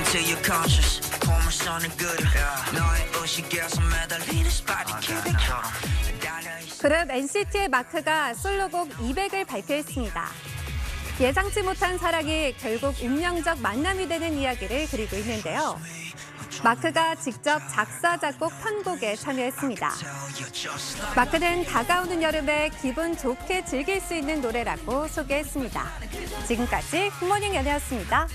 until you're conscious 봄을 쏘는 그려 너의 의식에서 매달리는 스파디 큐빅 그룹 NCT의 마크가 솔로곡 200을 발표했습니다. 예상치 못한 사랑이 결국 운명적 만남이 되는 이야기를 그리고 있는데요. 마크가 직접 작사, 작곡, 편곡에 참여했습니다. 마크는 다가오는 여름에 기분 좋게 즐길 수 있는 노래라고 소개했습니다. 지금까지 굿모닝 연애였습니다.